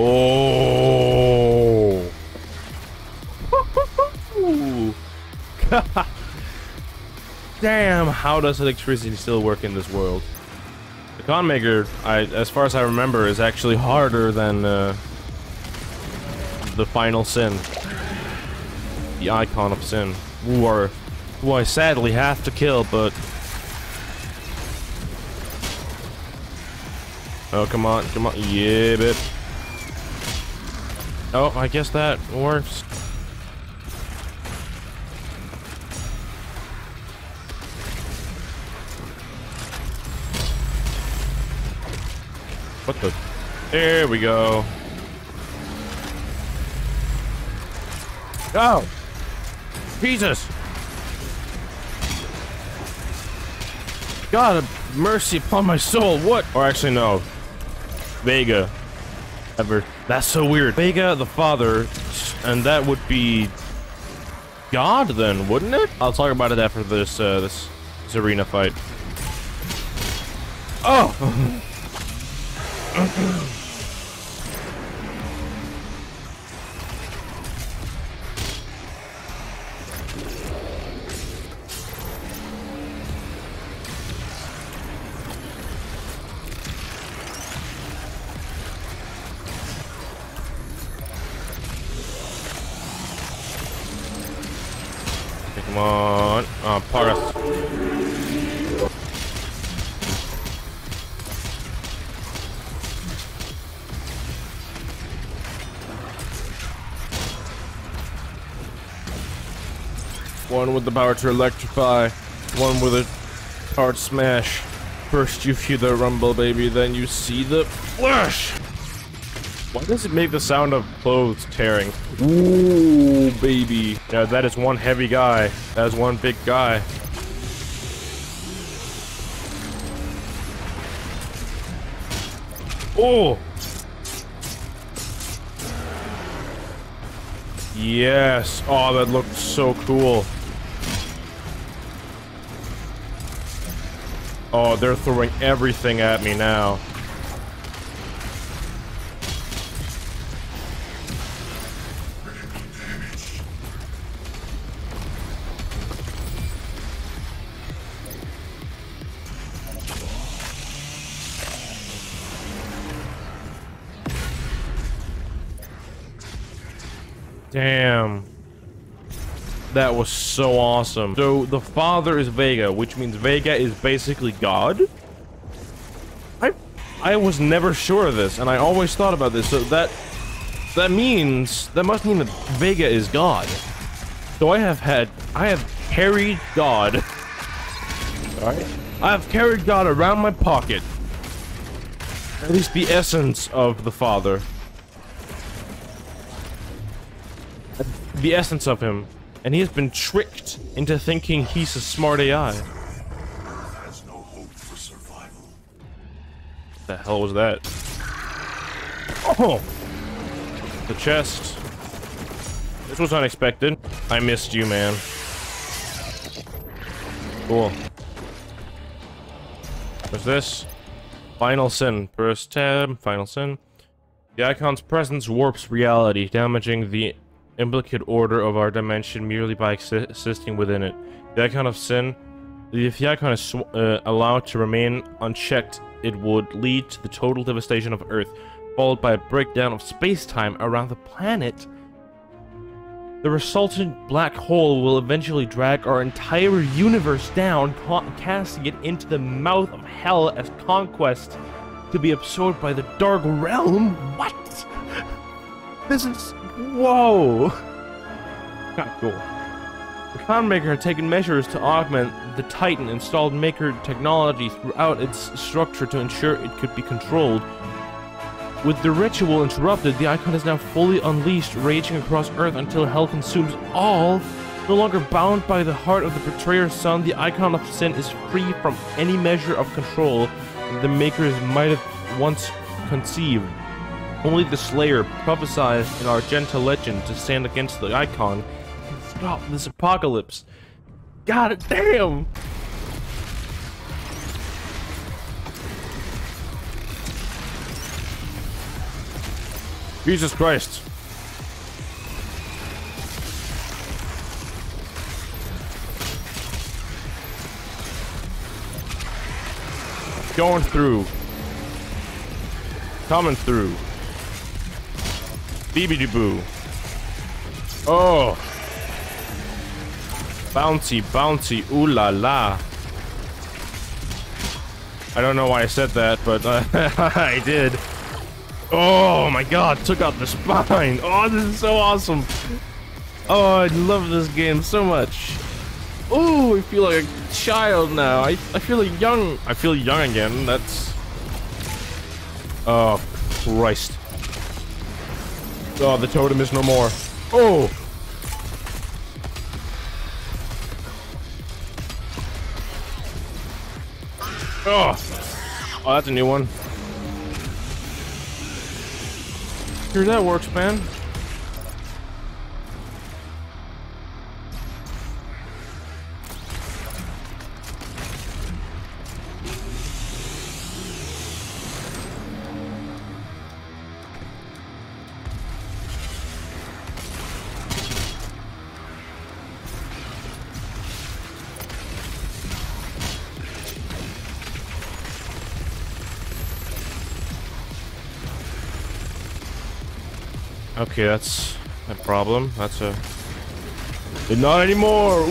Oh. Damn, how does electricity still work in this world? The Khan Maker, I, as far as I remember, is actually harder than uh, the Final Sin. The Icon of Sin. Who are, who I sadly have to kill, but... Oh, come on, come on. Yeah, bitch. Oh, I guess that works. What the? There we go. Oh! Jesus! God, mercy upon my soul. What? Or actually, no. Vega. Ever. That's so weird. Vega, the father, and that would be God, then, wouldn't it? I'll talk about it after this, uh, this, this arena fight. Oh! power to electrify, one with a hard smash. First you hear the rumble, baby, then you see the flash! Why does it make the sound of clothes tearing? Ooh, baby. Yeah, that is one heavy guy. That is one big guy. Oh! Yes. Oh, that looked so cool. Oh, they're throwing everything at me now. Damn. That was so awesome. So the father is Vega, which means Vega is basically God? I I was never sure of this, and I always thought about this. So that that means that must mean that Vega is God. So I have had I have carried God. Alright? I have carried God around my pocket. At least the essence of the father. the essence of him, and he has been tricked into thinking he's a smart AI. No hope for survival. The hell was that? Oh! The chest. This was unexpected. I missed you, man. Cool. What's this? Final Sin. First tab. Final Sin. The icon's presence warps reality, damaging the implicate order of our dimension merely by existing within it. The icon of sin, if the icon is uh, allowed to remain unchecked, it would lead to the total devastation of Earth, followed by a breakdown of space-time around the planet. The resultant black hole will eventually drag our entire universe down, casting it into the mouth of hell as conquest to be absorbed by the Dark Realm? What? This is Whoa! Not cool. The Khan Maker had taken measures to augment the Titan installed Maker technology throughout its structure to ensure it could be controlled. With the ritual interrupted, the Icon is now fully unleashed, raging across Earth until hell consumes all. No longer bound by the heart of the Betrayer's son, the Icon of Sin is free from any measure of control that the Makers might have once conceived. Only the Slayer, prophesied in our Argenta legend to stand against the Icon, can stop this apocalypse. God damn! Jesus Christ. Going through. Coming through. Beebity boo. Oh. Bouncy, bouncy, ooh la la. I don't know why I said that, but uh, I did. Oh my god, took out the spine. Oh, this is so awesome. Oh, I love this game so much. Oh, I feel like a child now. I, I feel young. I feel young again. That's... Oh, Christ. Oh, the totem is no more. Oh! Oh! Oh, that's a new one. Here, that works, man. Okay, that's a problem. That's a... Not anymore!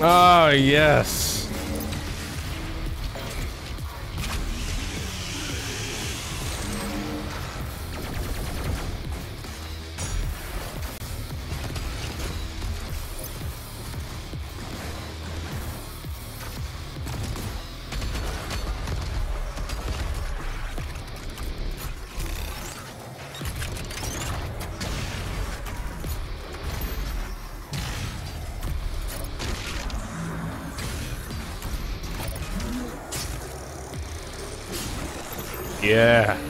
Ah, yes. Yeah.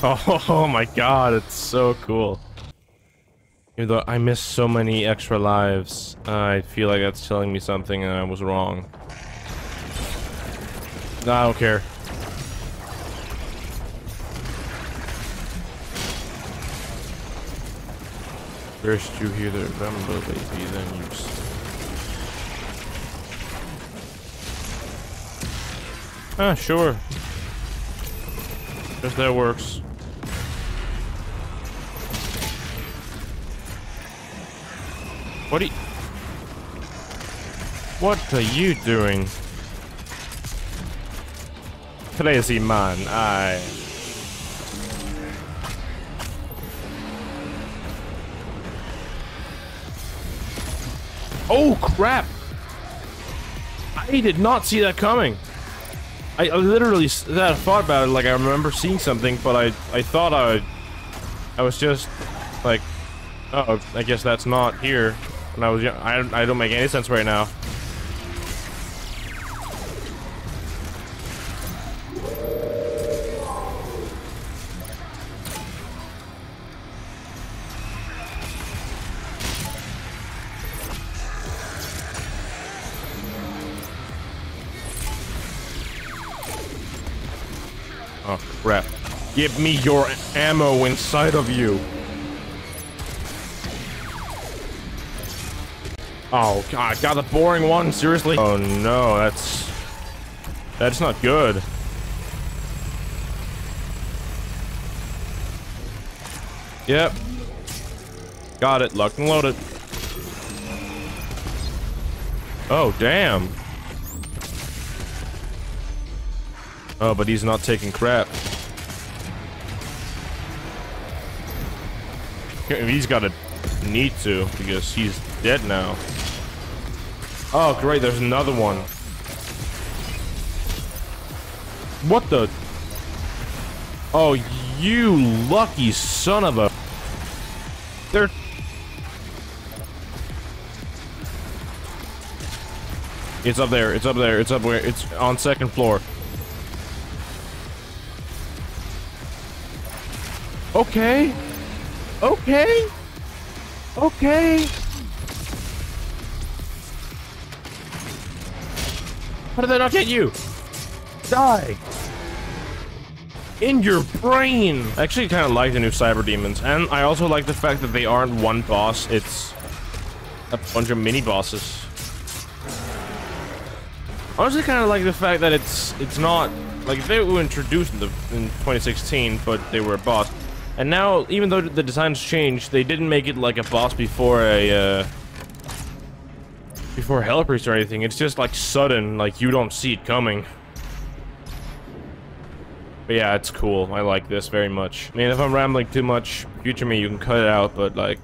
Oh, my god, it's so cool. Even though I missed so many extra lives, I feel like that's telling me something and I was wrong. No, I don't care. First you hear the rumble, baby, then you... Ah, sure. If that works. What are you... What are you doing? Crazy man, I... Oh crap! I did not see that coming. I, I literally that thought about it like I remember seeing something, but I I thought I I was just like, oh, I guess that's not here. And I was young. I I don't make any sense right now. Give me your ammo inside of you. Oh, God, got the boring one? Seriously? Oh, no, that's... That's not good. Yep. Got it, locked and loaded. Oh, damn. Oh, but he's not taking crap. He's got to need to, because he's dead now. Oh, great, there's another one. What the? Oh, you lucky son of a... They're... It's up there, it's up there, it's up where, it's on second floor. Okay. Okay. Okay. How did that not hit you? Die. In your brain. I actually kind of like the new cyber demons. And I also like the fact that they aren't one boss. It's a bunch of mini bosses. Honestly, kind of like the fact that it's it's not like they were introduced in, the, in 2016, but they were a boss. And now, even though the designs changed, they didn't make it like a boss before a uh, before Hell Priest or anything. It's just like sudden, like you don't see it coming. But yeah, it's cool. I like this very much. I mean, if I'm rambling too much, future me, you can cut it out. But like,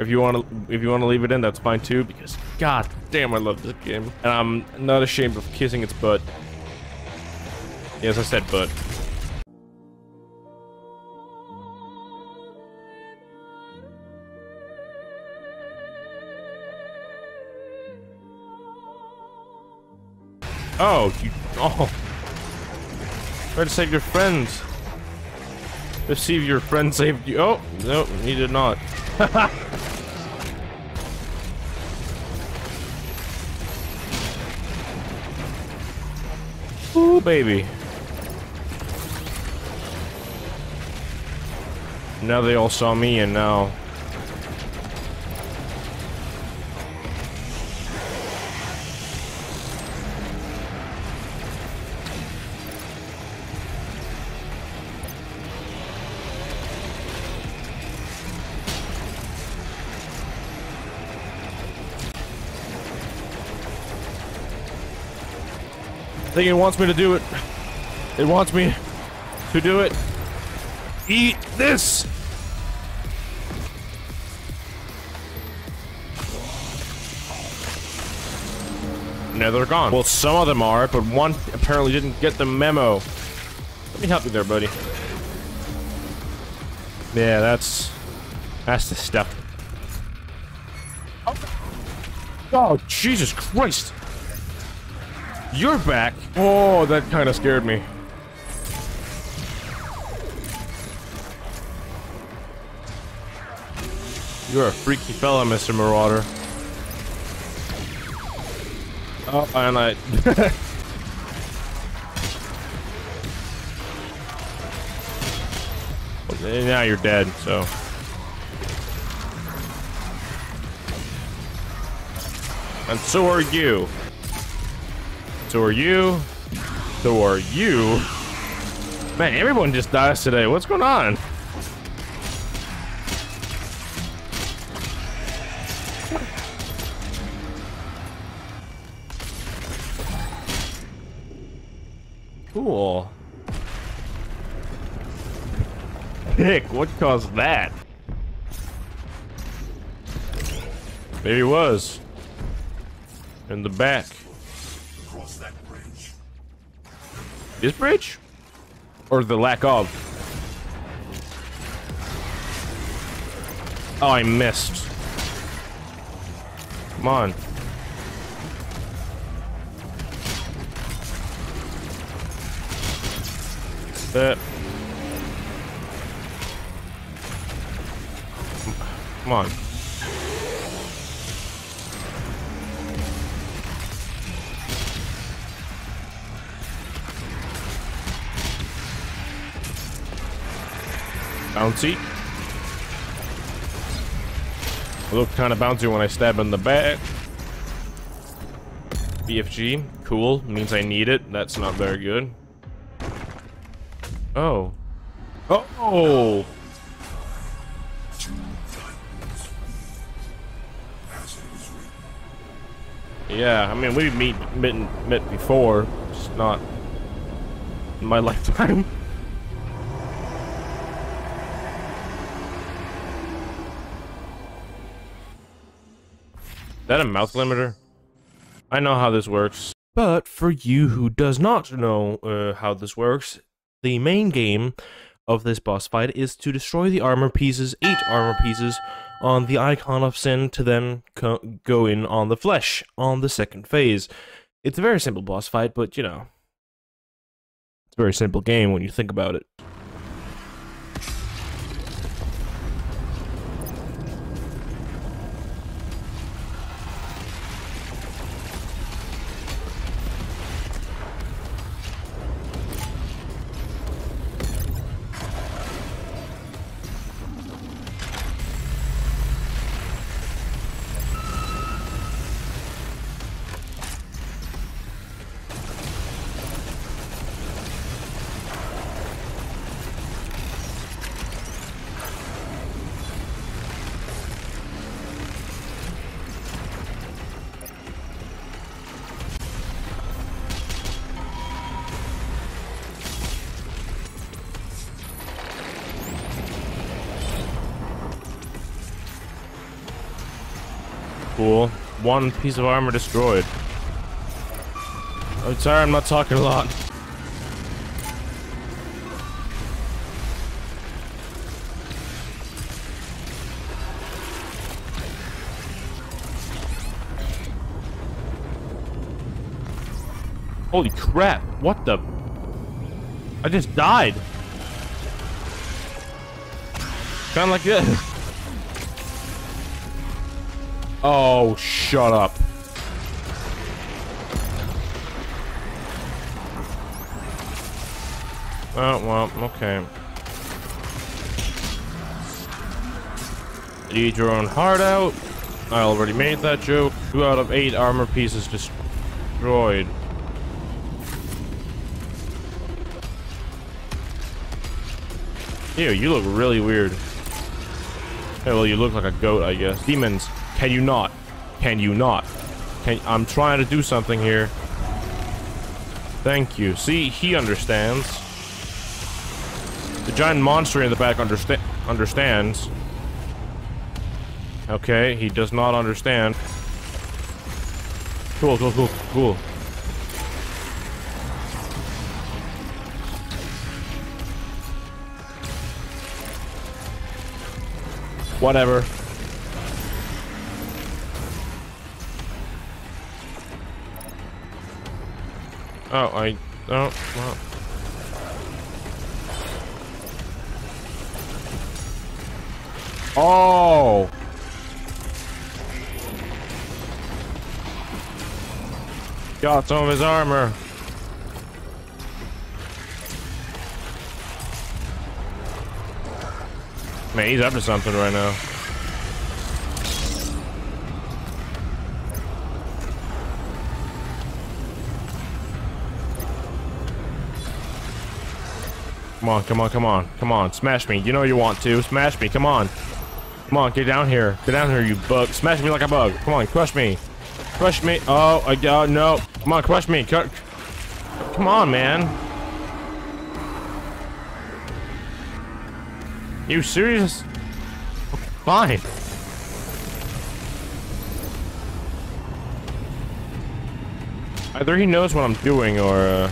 if you want to, if you want to leave it in, that's fine too. Because god damn, I love this game, and I'm not ashamed of kissing its butt. Yes, I said butt. Oh, you, oh. Try to save your friends. Let's see if your friend saved you. Oh, no, he did not. Ooh, baby. Now they all saw me and now... I think it wants me to do it. It wants me to do it. Eat this! Now they're gone. Well, some of them are, but one apparently didn't get the memo. Let me help you there, buddy. Yeah, that's... That's the stuff. Oh, Jesus Christ! You're back! Oh, that kind of scared me. You're a freaky fella, Mr. Marauder. Oh, and I... now you're dead, so... And so are you. So are you. So are you. Man, everyone just dies today. What's going on? Cool. Pick, what caused that? Maybe it was. In the back. This bridge? Or the lack of? Oh, I missed. Come on. That. Come on. Bouncy. Look kind of bouncy when I stab in the back. BFG, cool. Means I need it. That's not very good. Oh. Oh! oh. Yeah, I mean, we've meet, met, met before. Just not in my lifetime. That a mouth limiter? I know how this works. But for you who does not know uh, how this works, the main game of this boss fight is to destroy the armor pieces, eight armor pieces, on the Icon of Sin to then go in on the flesh on the second phase. It's a very simple boss fight, but you know, it's a very simple game when you think about it. One piece of armor destroyed. Oh, sorry, I'm not talking a lot. Holy crap, what the? I just died. Kind of like this. Oh, shut up. Oh, well, okay. Eat your own heart out. I already made that joke. Two out of eight armor pieces destroyed. Ew, you look really weird. Hey, well, you look like a goat, I guess. Demons, can you not? Can you not? Can I'm trying to do something here. Thank you. See, he understands. The giant monster in the back understa understands. Okay, he does not understand. Cool, cool, cool, cool. Whatever. Oh, I... Oh, well. Oh! Got some of his armor. Man, he's up to something right now. Come on, come on, come on, come on. Smash me. You know you want to. Smash me. Come on. Come on, get down here. Get down here, you bug. Smash me like a bug. Come on, crush me. Crush me. Oh, I got no. Come on, crush me. Come on, man. You serious? Fine. Either he knows what I'm doing or uh,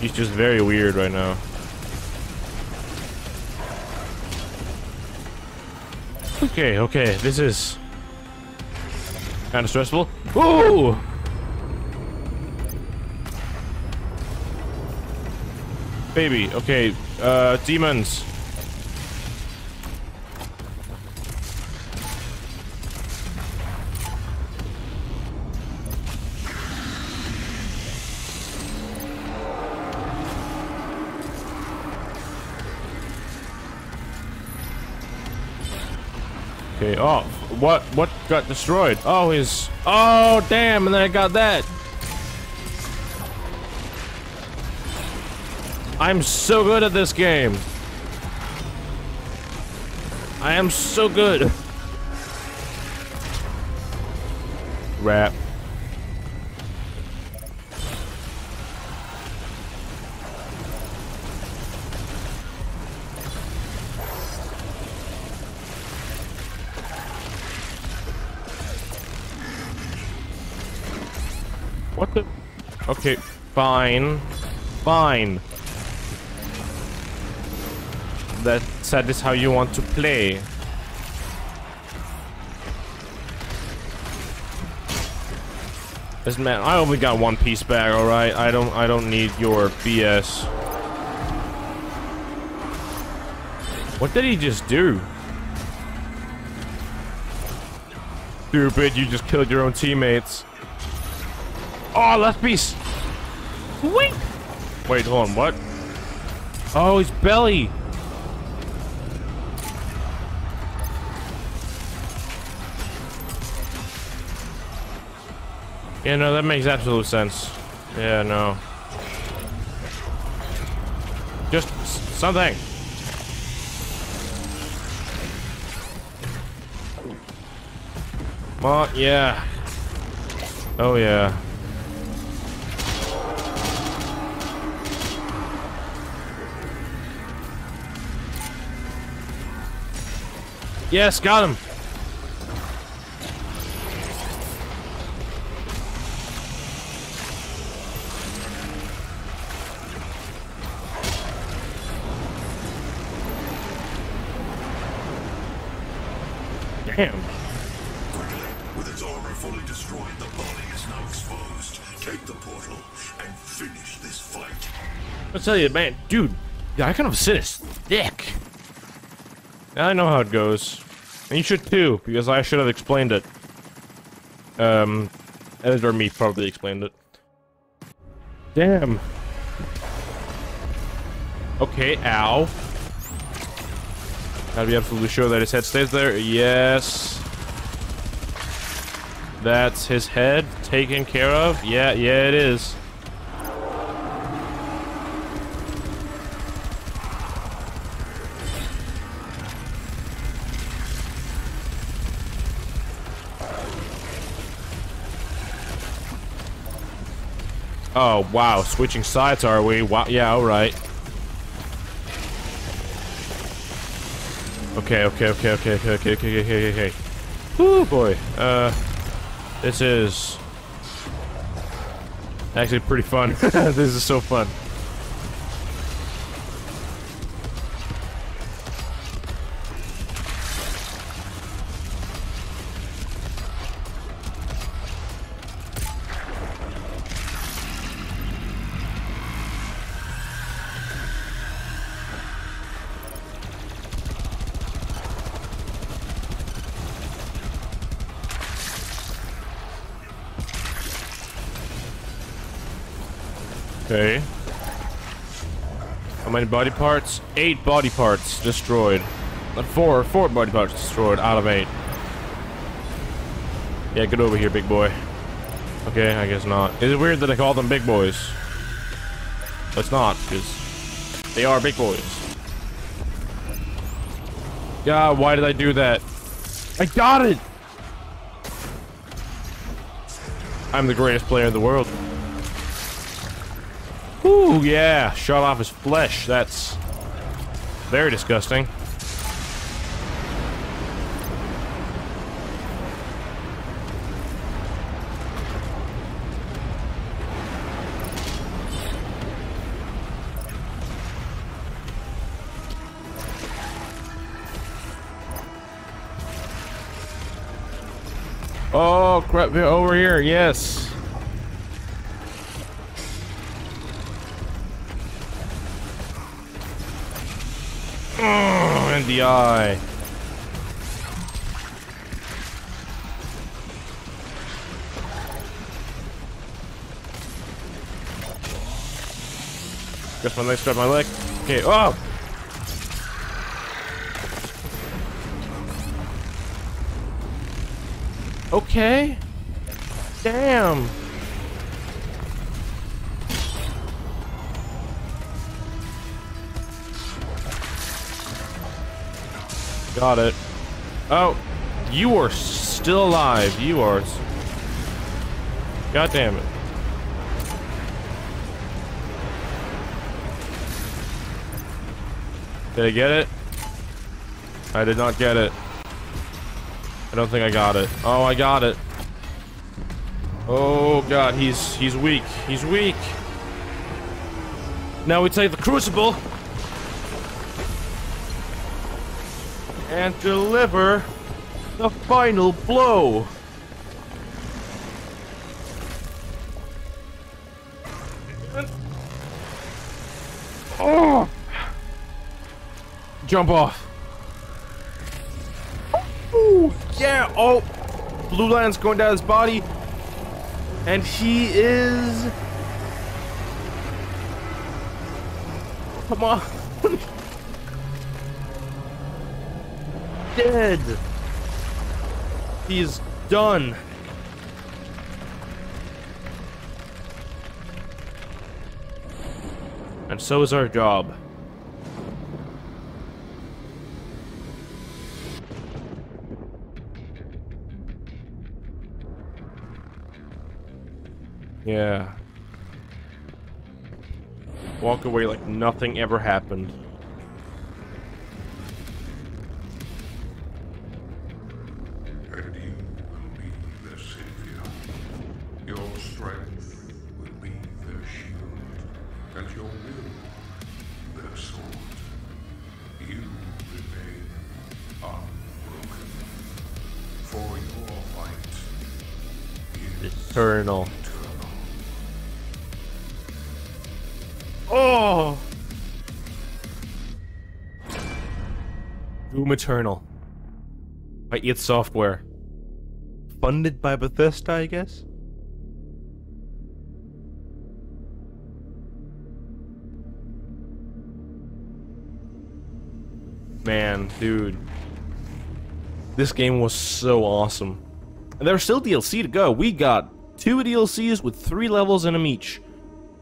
he's just very weird right now. Okay, okay, this is kind of stressful. Ooh! Baby, okay, uh, demons. Okay, oh, what, what got destroyed? Oh, his, oh, damn, and then I got that. I'm so good at this game. I am so good. Rap. What the? Okay, fine. Fine. That that is how you want to play. This man, I only got one piece back, alright? I don't I don't need your BS. What did he just do? Stupid, you just killed your own teammates. Oh, left piece. Wait. Wait, hold on. What? Oh, his belly. Yeah, no, that makes absolute sense. Yeah, no. Just something. Oh, yeah. Oh, yeah. Yes, got him. Damn. With its armor fully destroyed, the body is now exposed. Take the portal and finish this fight. I tell you, man, dude, I kind of sit is stick. I know how it goes. And you should too, because I should have explained it. Um, editor me probably explained it. Damn. Okay, ow. Gotta be absolutely sure that his head stays there. Yes. That's his head taken care of. Yeah, yeah, it is. Oh, wow. Switching sides, are we? Wow. Yeah, alright. Okay, okay, okay, okay, okay, okay, okay, okay, okay. Whoo, boy. Uh, this is actually pretty fun. this is so fun. Okay. How many body parts? Eight body parts destroyed. Four, four body parts destroyed out of eight. Yeah, get over here, big boy. Okay, I guess not. Is it weird that I call them big boys? It's not, because they are big boys. God, why did I do that? I got it! I'm the greatest player in the world. Ooh, yeah. Shot off his flesh. That's very disgusting. Oh, crap. Over here. Yes. The eye. Guess my leg, grab my leg. Okay, oh! Okay. Damn. Got it. Oh, you are still alive. You are. God damn it. Did I get it? I did not get it. I don't think I got it. Oh, I got it. Oh god, he's he's weak. He's weak. Now we take the crucible and deliver the final blow. Oh! Jump off. Ooh, yeah. Oh, blue line's going down his body, and he is. Come on. Dead. He's done. And so is our job. Yeah. Walk away like nothing ever happened. Eternal. By id Software. Funded by Bethesda, I guess? Man, dude. This game was so awesome. And there's still DLC to go. We got two DLCs with three levels in them each.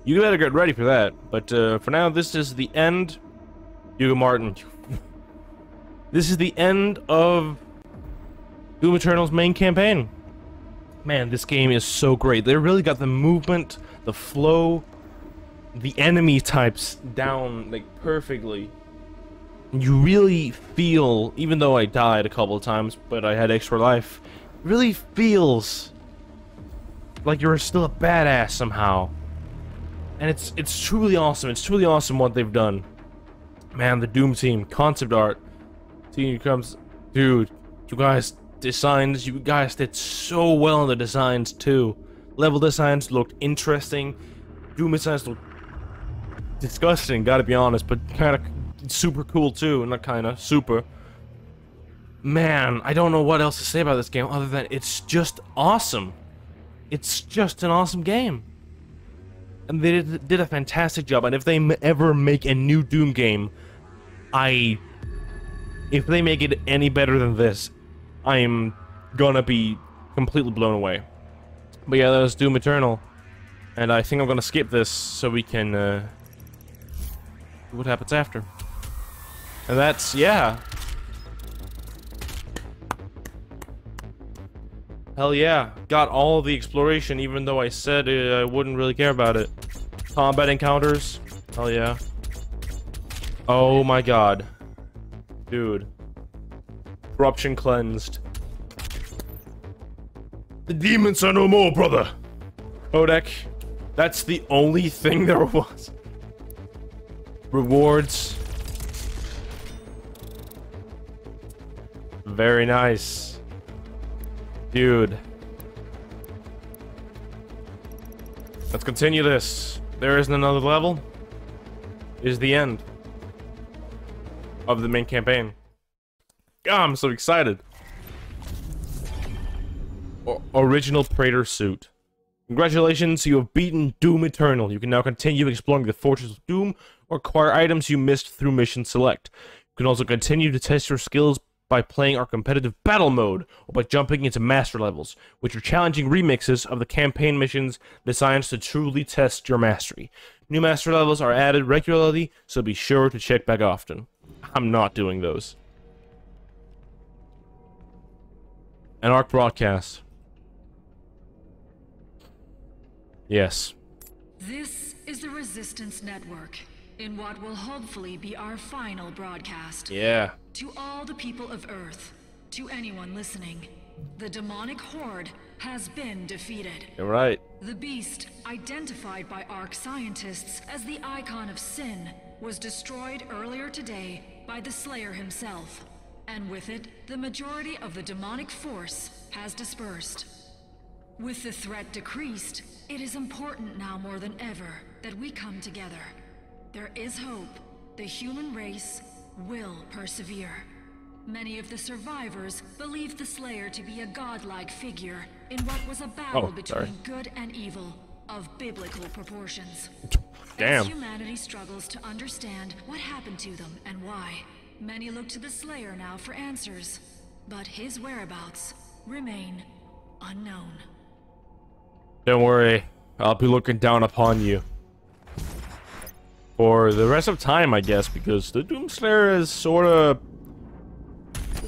You better get ready for that. But uh, for now, this is the end. Hugo Martin. This is the end of Doom Eternal's main campaign. Man, this game is so great. They really got the movement, the flow, the enemy types down like perfectly. You really feel, even though I died a couple of times, but I had extra life, really feels like you're still a badass somehow. And it's it's truly awesome. It's truly awesome what they've done. Man, the Doom team, concept art. Team comes, dude. You guys designs, you guys did so well on the designs too. Level designs looked interesting. Doom designs looked disgusting, gotta be honest, but kind of super cool too. Not kind of super. Man, I don't know what else to say about this game other than it's just awesome. It's just an awesome game. And they did, did a fantastic job. And if they ever make a new Doom game, I... If they make it any better than this, I'm gonna be completely blown away. But yeah, that was Doom Eternal. And I think I'm gonna skip this so we can, uh... what happens after. And that's, yeah, Hell yeah. Got all the exploration even though I said uh, I wouldn't really care about it. Combat encounters. Hell yeah. Oh my god. Dude. Corruption cleansed. The demons are no more, brother. Odek. That's the only thing there was. Rewards. Very nice. Dude. Let's continue this. There isn't another level. Is the end of the main campaign. God, I'm so excited. O original Praetor suit. Congratulations, you have beaten Doom Eternal. You can now continue exploring the Fortress of Doom or acquire items you missed through Mission Select. You can also continue to test your skills by playing our competitive battle mode or by jumping into master levels, which are challenging remixes of the campaign missions designed to truly test your mastery. New master levels are added regularly, so be sure to check back often. I'm not doing those. An ARC broadcast. Yes. This is the Resistance Network in what will hopefully be our final broadcast. Yeah. To all the people of Earth, to anyone listening, the demonic horde has been defeated. You're right. The beast, identified by ARC scientists as the icon of sin, was destroyed earlier today by the Slayer himself. And with it, the majority of the demonic force has dispersed. With the threat decreased, it is important now more than ever that we come together. There is hope. The human race will persevere. Many of the survivors believe the Slayer to be a godlike figure in what was a battle oh, between good and evil of biblical proportions. Damn. As humanity struggles to understand what happened to them and why, many look to the Slayer now for answers. But his whereabouts remain unknown. Don't worry, I'll be looking down upon you for the rest of time, I guess, because the Doomslayer is sort of...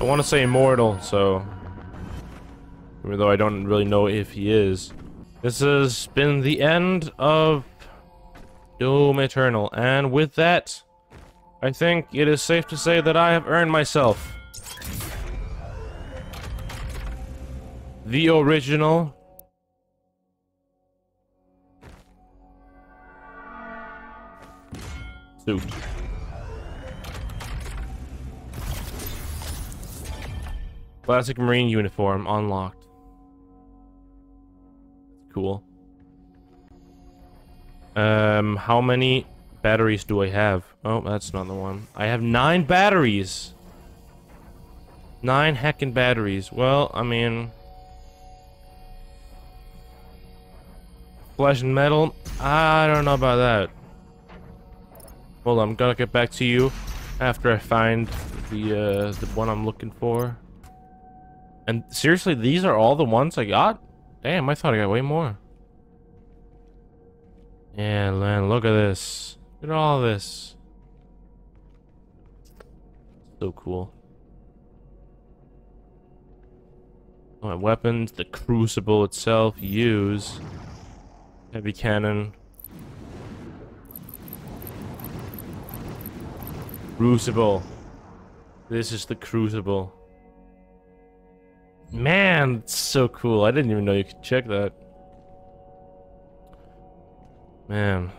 I want to say immortal, so... Even though I don't really know if he is. This has been the end of Doom Eternal, and with that, I think it is safe to say that I have earned myself the original suit. Classic Marine uniform unlocked. cool. Um, how many batteries do I have? Oh, that's not the one. I have nine batteries. Nine heckin' batteries. Well, I mean... Flesh and metal? I don't know about that. On, I'm gonna get back to you after I find the, uh, the one I'm looking for. And seriously, these are all the ones I got? Damn, I thought I got way more. Yeah, man, look at this. Look at all this. So cool. My weapons, the crucible itself, use. Heavy cannon. Crucible. This is the crucible. Man, it's so cool. I didn't even know you could check that. Man.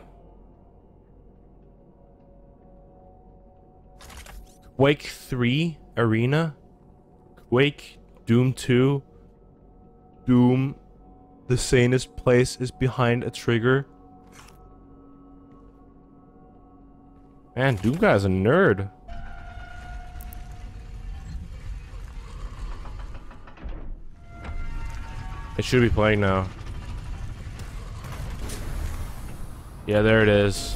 Quake 3 Arena? Quake Doom 2? Doom The sanest place is behind a trigger? Man, Doom guy's a nerd. It should be playing now. Yeah, there it is.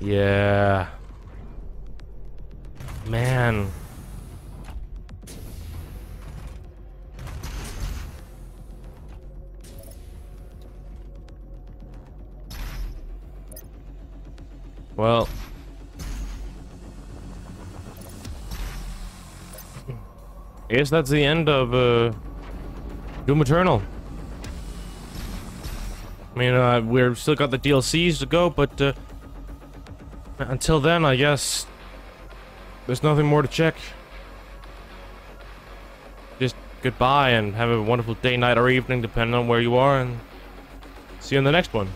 Yeah. Man. Well. Guess that's the end of uh, Doom Eternal. I mean, uh, we're still got the DLCs to go, but uh, until then, I guess there's nothing more to check. Just goodbye and have a wonderful day, night, or evening, depending on where you are, and see you in the next one.